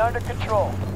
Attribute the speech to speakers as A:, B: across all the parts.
A: under control.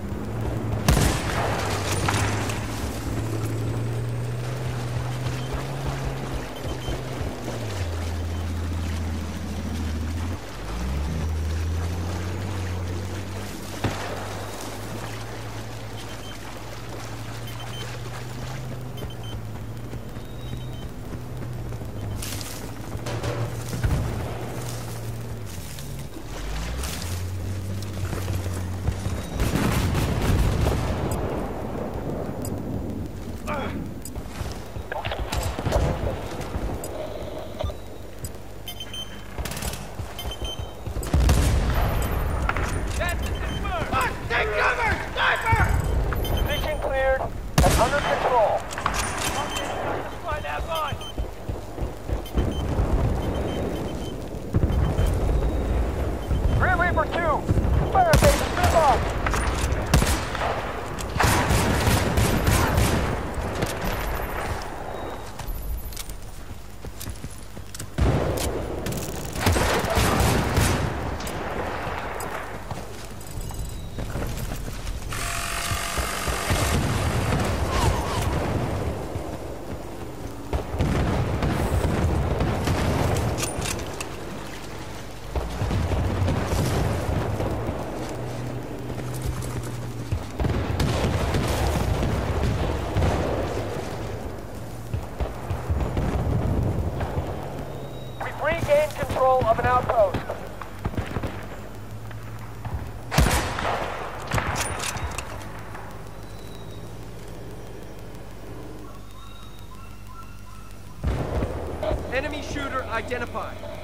B: Enemy shooter identified.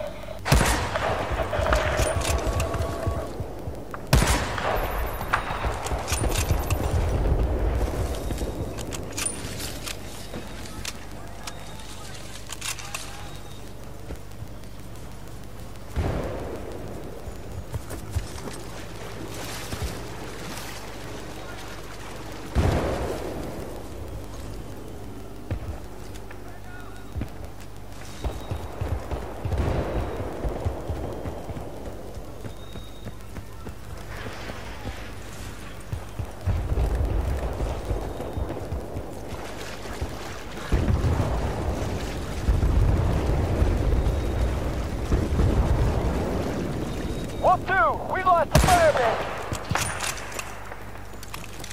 A: 2, we lost the fire.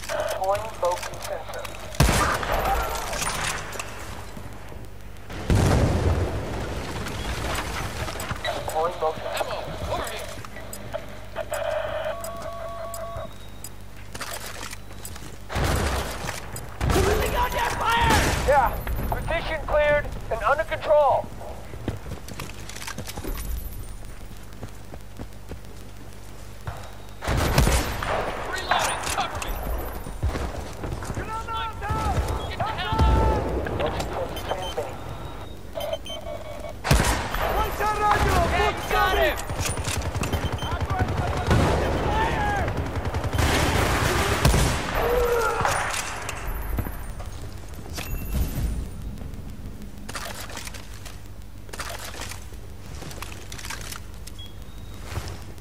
A: Deploying sensor. Deploying motion. Yeah, position cleared and under control.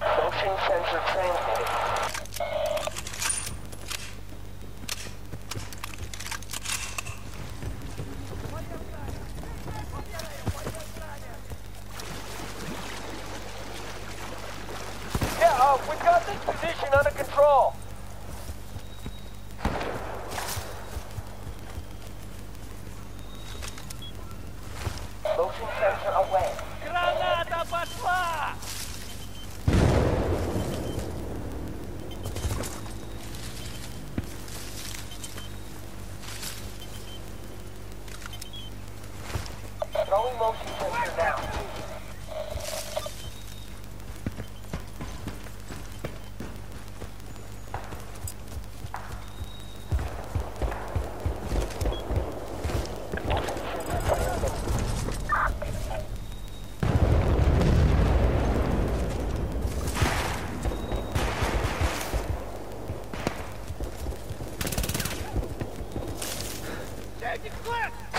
A: Motion sensor transmitted. Yeah, uh, we've got this position under control. Motion sensor away. Throwing motion sensor now. Take it flat!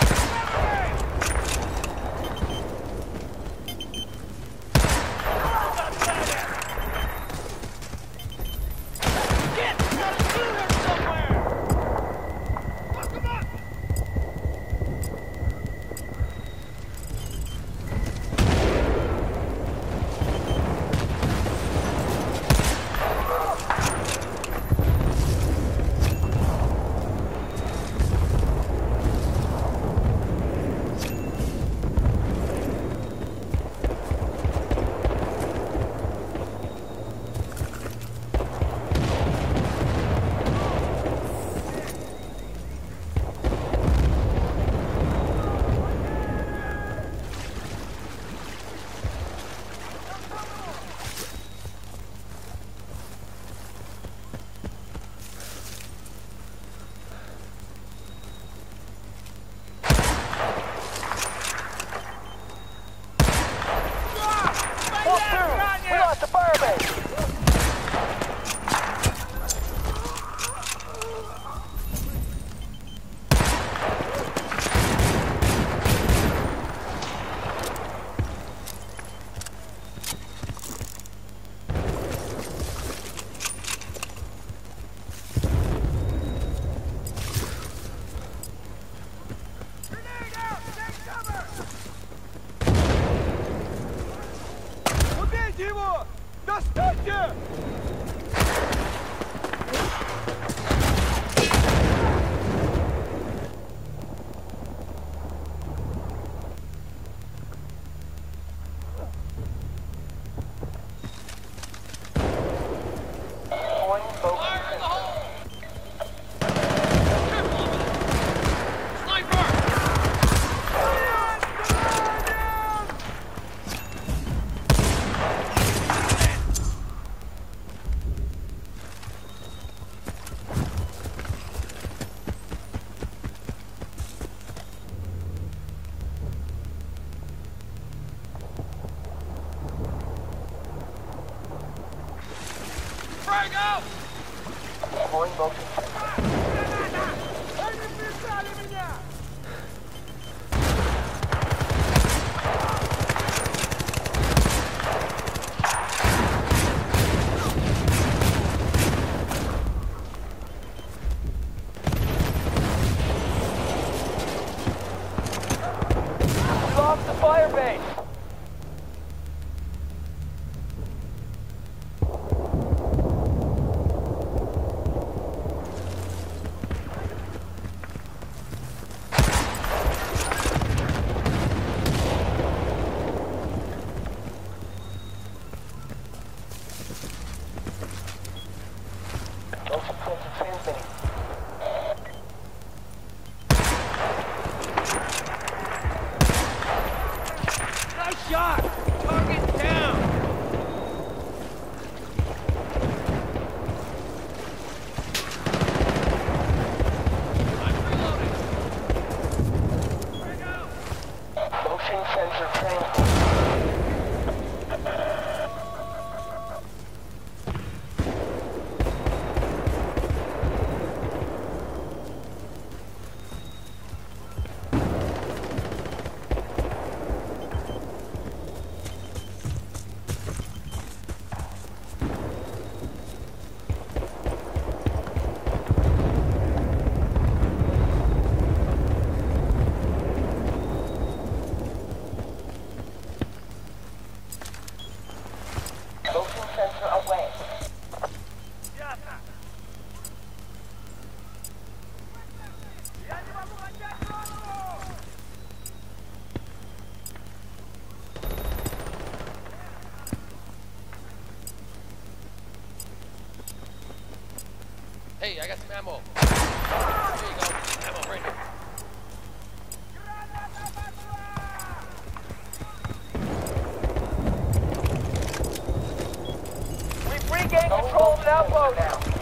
A: Достаньте! Center Transport.
C: Hey, I got some ammo. There you go. Ammo right here.
B: Regain control of the outpost now.